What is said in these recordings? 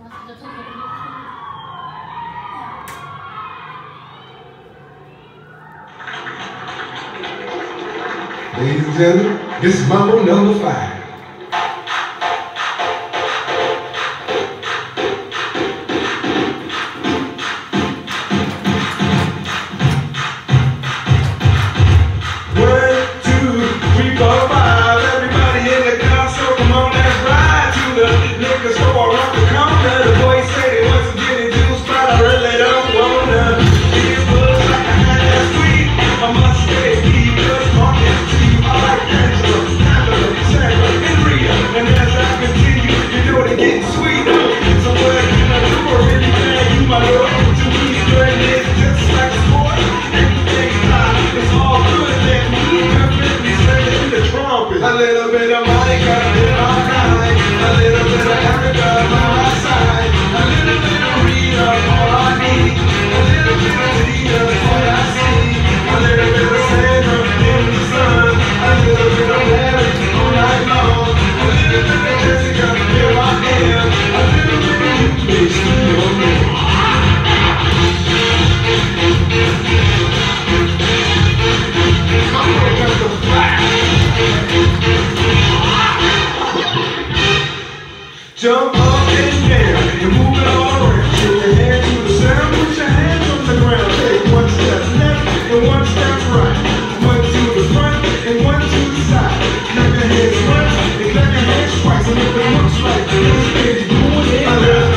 Ladies and gentlemen, this is Mambo number five. Jump up and down and move it all around. Put your hands to the sound, put your hands on the ground. Take one step left and one step right. One to the front and one to the side. Clap your hands once and clap your hands twice. And if it looks like this, baby, doing it. A little,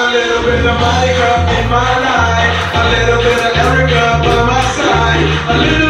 a little bit of Monica in my life. A little bit of Erica by my side. A little